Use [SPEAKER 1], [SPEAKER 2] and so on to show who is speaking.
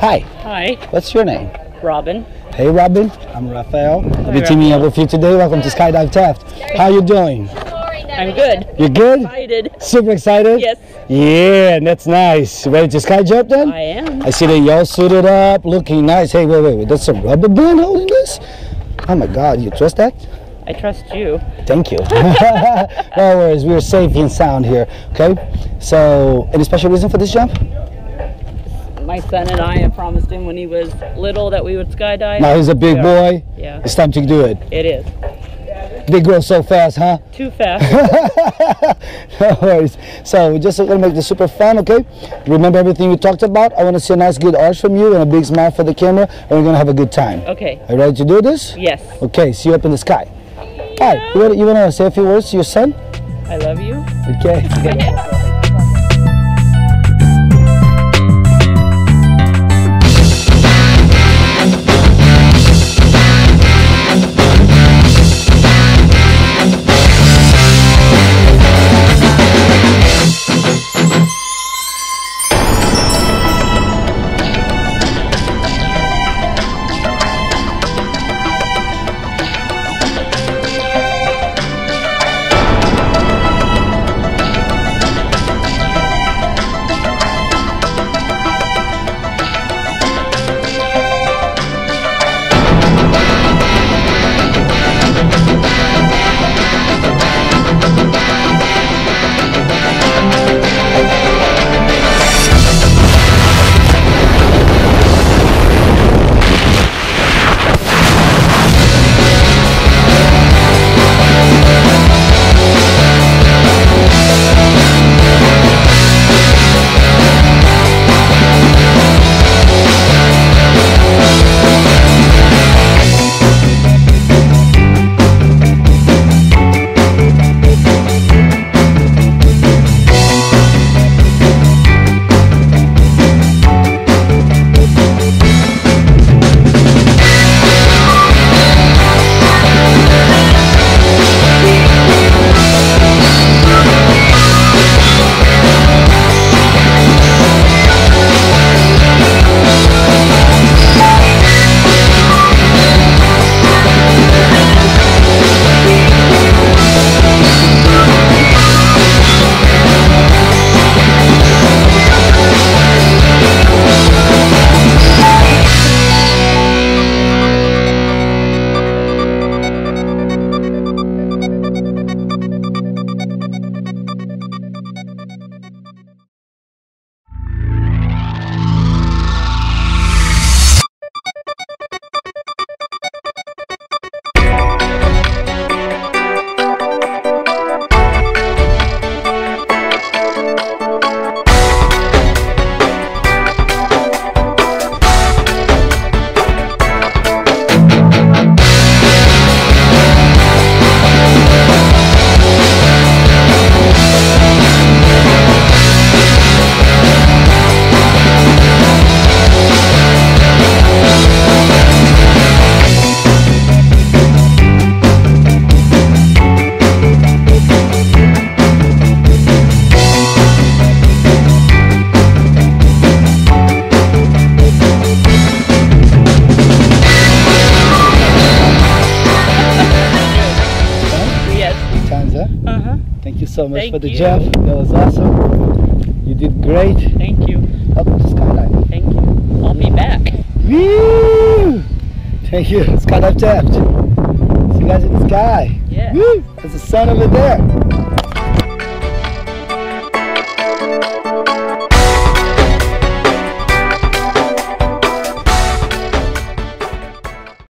[SPEAKER 1] Hi,
[SPEAKER 2] Hi,
[SPEAKER 1] what's your name?
[SPEAKER 2] Robin.
[SPEAKER 1] Hey Robin, I'm Rafael. I'll be teaming up with you today. Welcome to Skydive Taft. How are you doing?
[SPEAKER 2] I'm good.
[SPEAKER 1] You're good?
[SPEAKER 2] Excited.
[SPEAKER 1] Super excited?
[SPEAKER 2] Yes,
[SPEAKER 1] Yeah, that's nice. Ready to sky jump then?
[SPEAKER 2] I am.
[SPEAKER 1] I see that y'all suited up, looking nice. Hey, wait, wait, wait. That's a rubber band holding this? Oh my God, you trust that?
[SPEAKER 2] I trust you.
[SPEAKER 1] Thank you. no worries, we're safe and sound here. Okay. So, any special reason for this jump?
[SPEAKER 2] My son and I have promised him when he was little that we would skydive.
[SPEAKER 1] Now he's a big
[SPEAKER 2] Yeah.
[SPEAKER 1] boy.
[SPEAKER 2] Yeah,
[SPEAKER 1] It's time to do it.
[SPEAKER 2] it is.
[SPEAKER 1] They grow so fast, huh?
[SPEAKER 2] Too fast.
[SPEAKER 1] no worries. So we're just gonna make this super fun, okay? Remember everything we talked about? I want to see a nice good arch from you and a big smile for the camera, and we're gonna have a good time.
[SPEAKER 2] Okay.
[SPEAKER 1] Are you ready to do this?
[SPEAKER 2] Yes.
[SPEAKER 1] Okay, see you up in the sky. Hi, you wanna, you wanna say a few words to your son?
[SPEAKER 2] I love you.
[SPEAKER 1] Okay. Thank you so much
[SPEAKER 2] Thank
[SPEAKER 1] for the
[SPEAKER 2] you.
[SPEAKER 1] jump. That was awesome. You did great.
[SPEAKER 2] Thank you.
[SPEAKER 1] Welcome to Skydive.
[SPEAKER 2] Thank you. I'll be back.
[SPEAKER 1] Woo! Thank you. Skydive Taft. See you guys in the sky.
[SPEAKER 2] Yeah.
[SPEAKER 1] Woo! There's the sun over there.